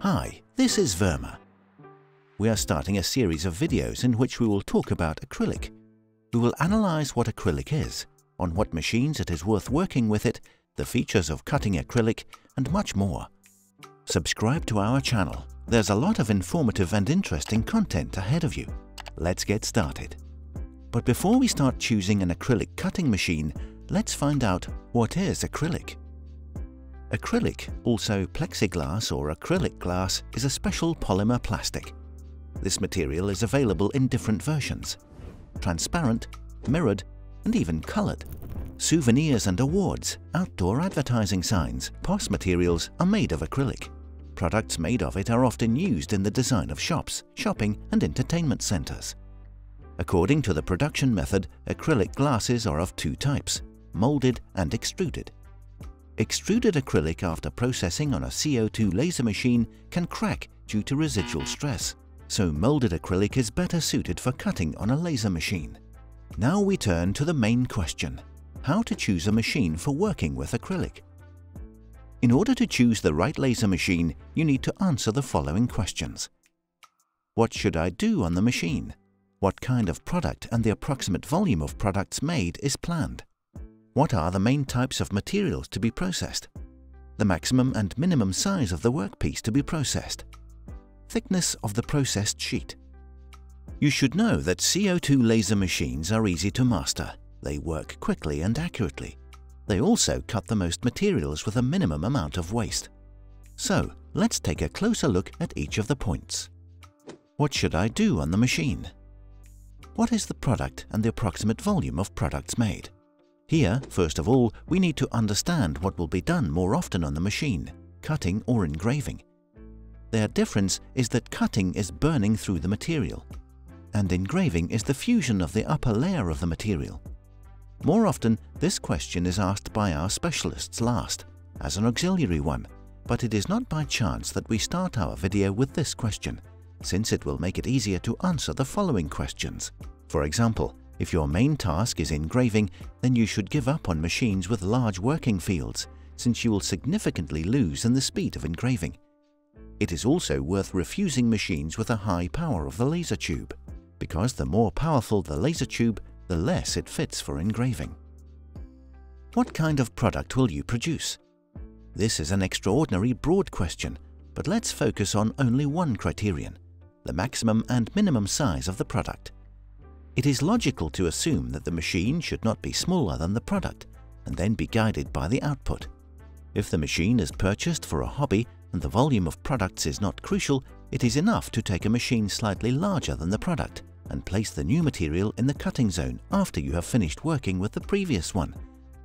Hi, this is Virmer. We are starting a series of videos in which we will talk about acrylic. We will analyze what acrylic is, on what machines it is worth working with it, the features of cutting acrylic, and much more. Subscribe to our channel. There's a lot of informative and interesting content ahead of you. Let's get started. But before we start choosing an acrylic cutting machine, let's find out what is acrylic. Acrylic, also plexiglass or acrylic glass, is a special polymer plastic. This material is available in different versions transparent, mirrored, and even colored. Souvenirs and awards, outdoor advertising signs, POS materials are made of acrylic. Products made of it are often used in the design of shops, shopping, and entertainment centers. According to the production method, acrylic glasses are of two types, molded and extruded. Extruded acrylic after processing on a CO2 laser machine can crack due to residual stress, so molded acrylic is better suited for cutting on a laser machine. Now we turn to the main question, how to choose a machine for working with acrylic. In order to choose the right laser machine, you need to answer the following questions. What should I do on the machine? What kind of product and the approximate volume of products made is planned? What are the main types of materials to be processed? The maximum and minimum size of the workpiece to be processed. Thickness of the processed sheet. You should know that CO2 laser machines are easy to master. They work quickly and accurately. They also cut the most materials with a minimum amount of waste. So, let's take a closer look at each of the points. What should I do on the machine? What is the product and the approximate volume of products made? Here, first of all, we need to understand what will be done more often on the machine, cutting or engraving. Their difference is that cutting is burning through the material, and engraving is the fusion of the upper layer of the material. More often, this question is asked by our specialists last, as an auxiliary one, but it is not by chance that we start our video with this question, since it will make it easier to answer the following questions. For example, if your main task is engraving, then you should give up on machines with large working fields, since you will significantly lose in the speed of engraving. It is also worth refusing machines with a high power of the laser tube, because the more powerful the laser tube, the less it fits for engraving. What kind of product will you produce? This is an extraordinary broad question, but let's focus on only one criterion, the maximum and minimum size of the product. It is logical to assume that the machine should not be smaller than the product and then be guided by the output. If the machine is purchased for a hobby and the volume of products is not crucial, it is enough to take a machine slightly larger than the product and place the new material in the cutting zone after you have finished working with the previous one.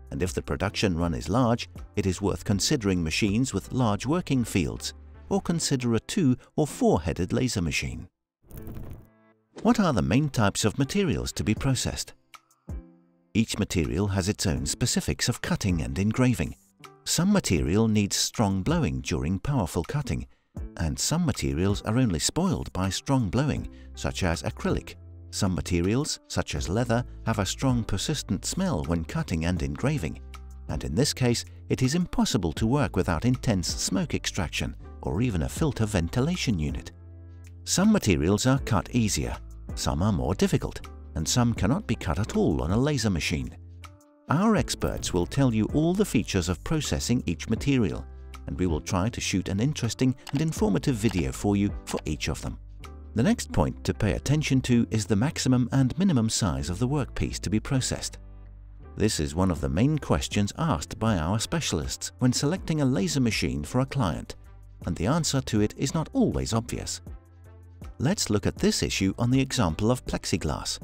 And if the production run is large, it is worth considering machines with large working fields, or consider a two or four-headed laser machine. What are the main types of materials to be processed? Each material has its own specifics of cutting and engraving. Some material needs strong blowing during powerful cutting, and some materials are only spoiled by strong blowing, such as acrylic. Some materials, such as leather, have a strong persistent smell when cutting and engraving, and in this case it is impossible to work without intense smoke extraction or even a filter ventilation unit. Some materials are cut easier, some are more difficult, and some cannot be cut at all on a laser machine. Our experts will tell you all the features of processing each material, and we will try to shoot an interesting and informative video for you for each of them. The next point to pay attention to is the maximum and minimum size of the workpiece to be processed. This is one of the main questions asked by our specialists when selecting a laser machine for a client, and the answer to it is not always obvious. Let's look at this issue on the example of plexiglass.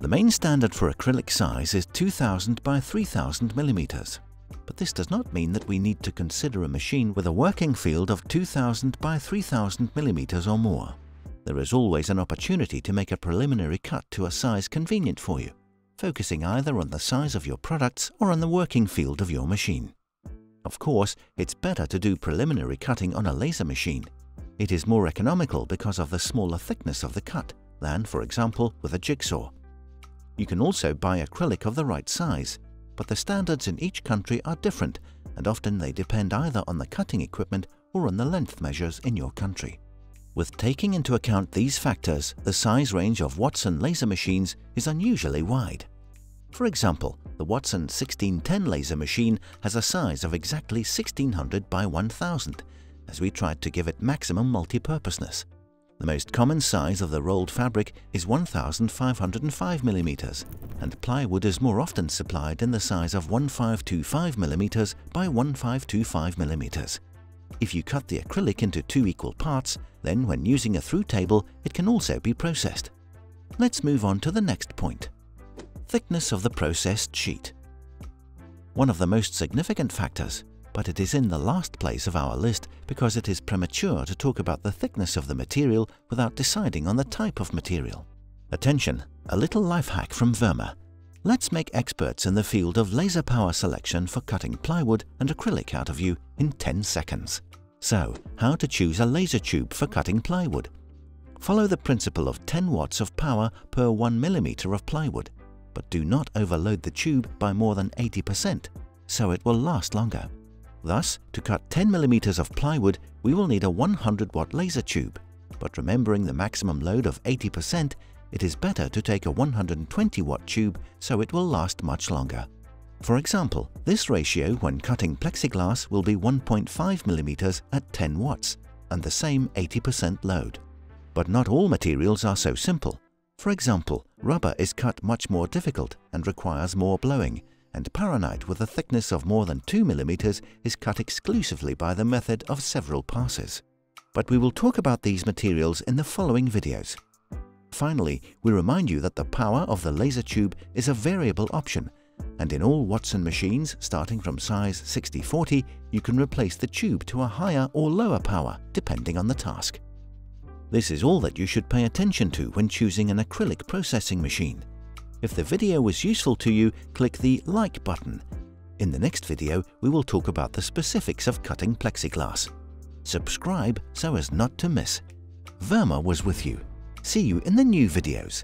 The main standard for acrylic size is 2000 by 3000 millimeters, but this does not mean that we need to consider a machine with a working field of 2000 by 3000 millimeters or more. There is always an opportunity to make a preliminary cut to a size convenient for you, focusing either on the size of your products or on the working field of your machine. Of course, it's better to do preliminary cutting on a laser machine it is more economical because of the smaller thickness of the cut than, for example, with a jigsaw. You can also buy acrylic of the right size, but the standards in each country are different and often they depend either on the cutting equipment or on the length measures in your country. With taking into account these factors, the size range of Wattsan laser machines is unusually wide. For example, the Wattsan 1610 laser machine has a size of exactly 1600 by 1000, as we tried to give it maximum multi-purposeness. The most common size of the rolled fabric is 1505 mm, and plywood is more often supplied in the size of 1525 mm by 1525 mm. If you cut the acrylic into two equal parts, then when using a through table, it can also be processed. Let's move on to the next point. Thickness of the processed sheet. One of the most significant factors but it is in the last place of our list because it is premature to talk about the thickness of the material without deciding on the type of material. Attention, a little life hack from Virmer. Let's make experts in the field of laser power selection for cutting plywood and acrylic out of you in 10 seconds. So, how to choose a laser tube for cutting plywood? Follow the principle of 10 watts of power per 1 millimeter of plywood, but do not overload the tube by more than 80%, so it will last longer. Thus, to cut 10 mm of plywood, we will need a 100 watt laser tube. But remembering the maximum load of 80%, it is better to take a 120 watt tube so it will last much longer. For example, this ratio when cutting plexiglass will be 1.5 mm at 10 watts and the same 80% load. But not all materials are so simple. For example, rubber is cut much more difficult and requires more blowing, and paronite with a thickness of more than 2 mm is cut exclusively by the method of several passes. But we will talk about these materials in the following videos. Finally, we remind you that the power of the laser tube is a variable option, and in all Wattsan machines starting from size 6040, you can replace the tube to a higher or lower power depending on the task. This is all that you should pay attention to when choosing an acrylic processing machine. If the video was useful to you, click the like button. In the next video, we will talk about the specifics of cutting plexiglass. Subscribe so as not to miss. Virmer was with you. See you in the new videos.